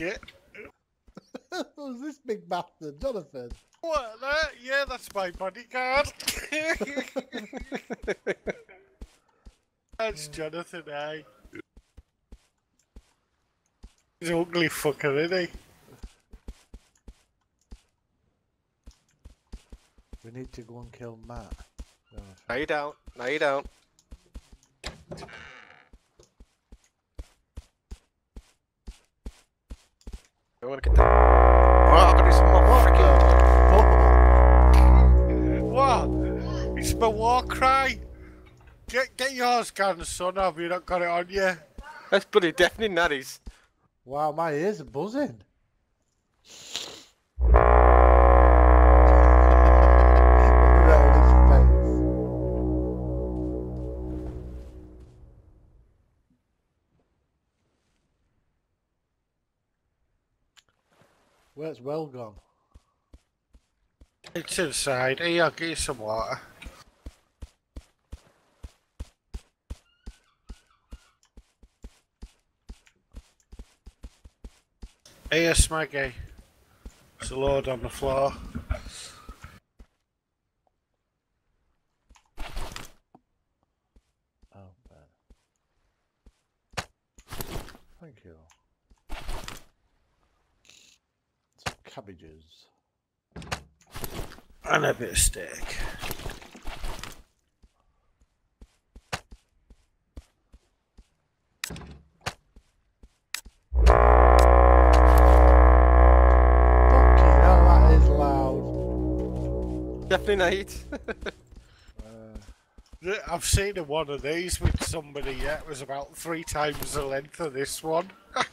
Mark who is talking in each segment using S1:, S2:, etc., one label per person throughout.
S1: shit.
S2: Who's this big bastard? Jonathan.
S1: What? That? Yeah, that's my bodyguard. that's Jonathan, eh? He's an ugly fucker, isn't he?
S2: We need to go and kill Matt. Jonathan.
S3: No, you don't. No, you don't. I want to get that. Oh, I'm gonna do some more freaking.
S1: What? It's my war cry. Get get yours, Garden son. Have you not got it on you?
S3: That's bloody deafening natties.
S2: Wow, my ears are buzzing. Where's well gone?
S1: It's inside. Here, I'll get you some water. Here, Smeggy. There's a load on the floor.
S2: Oh, man. Thank you. Some cabbages.
S1: And a bit of steak.
S2: Fucking that is loud.
S3: Definitely night.
S2: Uh,
S1: I've seen a one of these with somebody yet. It was about three times the length of this one.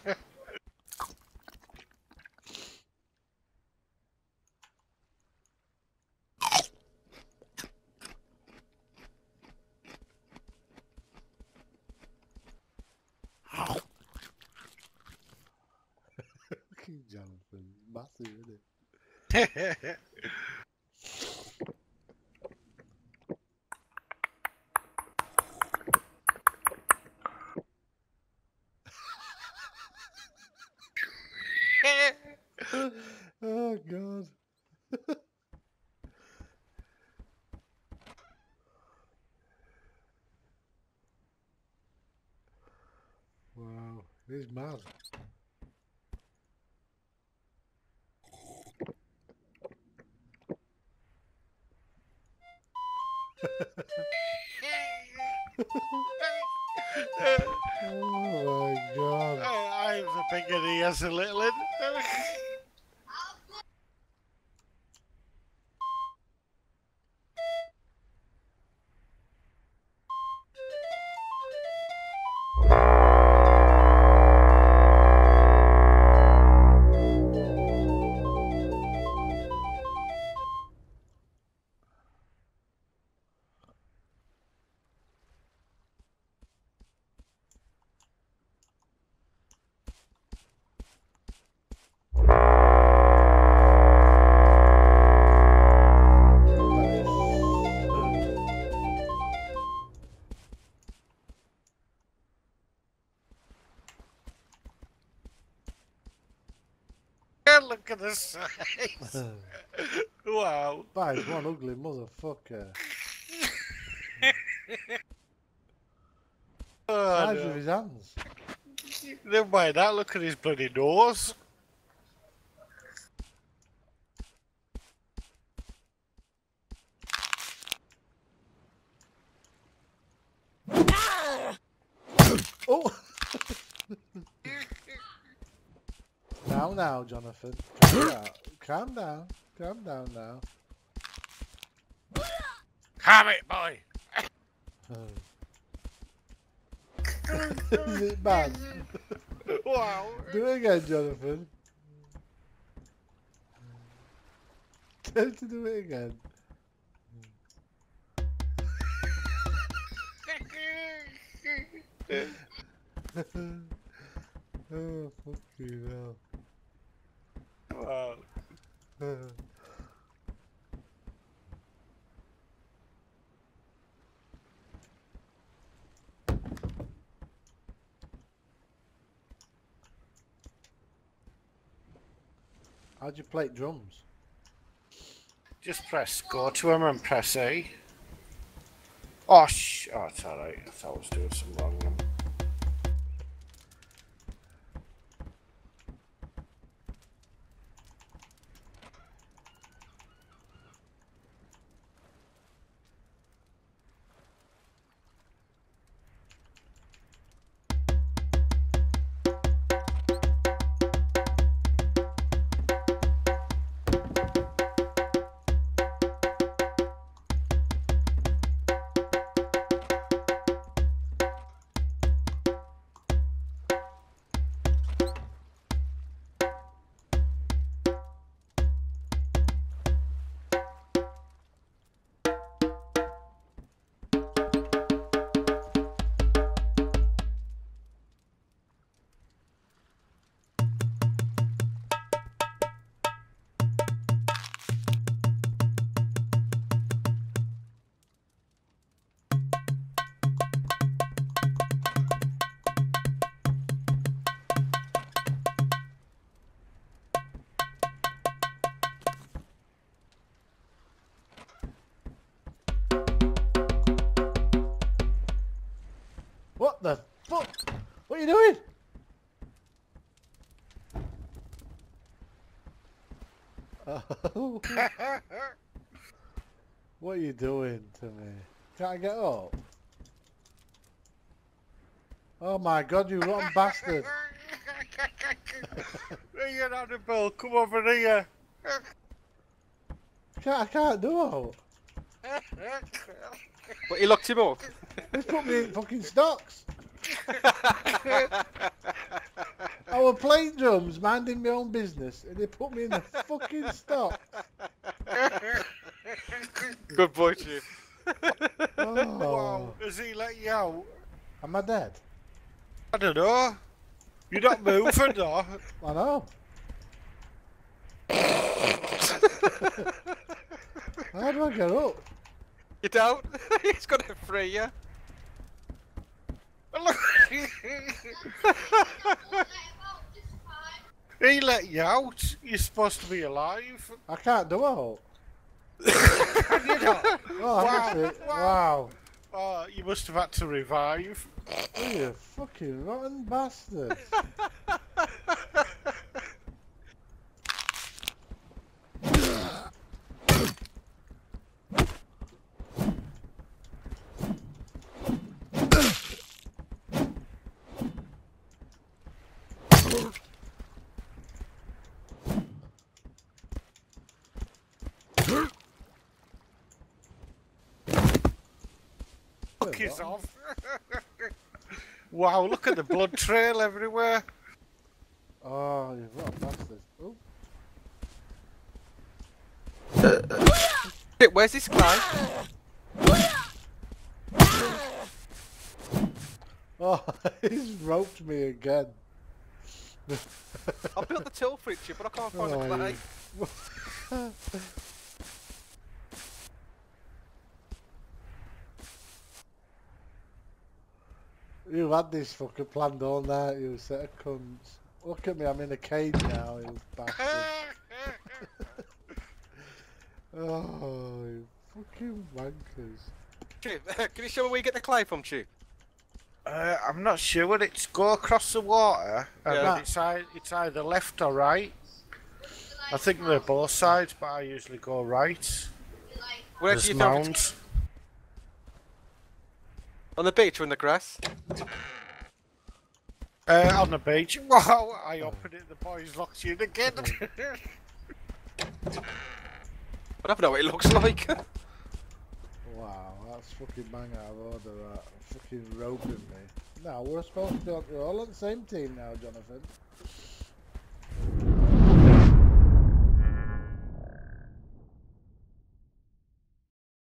S2: fucking Jonathan. Massive, isn't? Oh, God. wow, he's mad. Oh my god.
S1: I a bigger ears a little. The size. wow.
S2: That is one ugly motherfucker.
S1: Oh,
S2: Size
S1: no.
S2: of his hands.
S1: Never mind that. Look at his bloody nose.
S2: Oh! Now, now, Jonathan. Calm down. Calm down. Calm down now.
S1: Have it, boy.
S2: Is it bad?
S1: Wow.
S2: Do it again, Jonathan. Tell to do it again. oh, fuck you
S1: wow.
S2: now. How'd you play drums?
S1: Just press go to him and press A. Oh, sh- oh, it's alright. I thought I was doing some wrong.
S2: The fuck? What are you doing? Oh, what are you doing to me? Can't I get up? Oh my god, you rotten bastard!
S1: Here, Annabelle, come over here.
S2: Can't, I can't do it.
S3: But he locked him up.
S2: They put me in fucking stocks. I was playing drums, minding my own business, and they put me in the fucking stock.
S3: Good boy, Chief.
S2: Oh,
S1: Wow, has he let you out?
S2: am I dead?
S1: I don't know. You're not moving, though.
S2: I know. How do I get up?
S3: You don't? He's gonna free you.
S1: He let you out. You're supposed to be alive.
S2: I can't do oh, it.
S1: you know?
S2: Oh,
S1: Wow, wow.
S2: Wow.
S1: Oh, you must have had to revive.
S2: Oh, you fucking rotten bastard.
S1: Fuck his off. wow, look at the blood trail everywhere.
S2: Oh, you rotten bastard. Oh,
S3: Shit, where's this guy?
S2: oh he's roped me again.
S3: I built the till for it, but I can't find
S2: Oh,
S3: the clay.
S2: you- You had this fucking planned all night, you set of cunts. Look at me, I'm in a cage now, you bastard. oh, you fucking wankers.
S3: Chip, can you show me where you get the clay from, Chip?
S1: Uh, I'm not sure. It's go across the water, and
S3: Yeah.
S1: it's, it's either left or right. I think they're both sides, but I usually go right.
S3: Where do you throw it?
S1: mounds.
S3: On the beach or in the grass?
S1: Uh, on the beach. Wow, I opened it, the boys locked you in again.
S3: I don't know what it looks like.
S2: Wow, that's fucking bang out of order, that. Fucking roping me. No, we're supposed to be all on the same team now, Jonathan.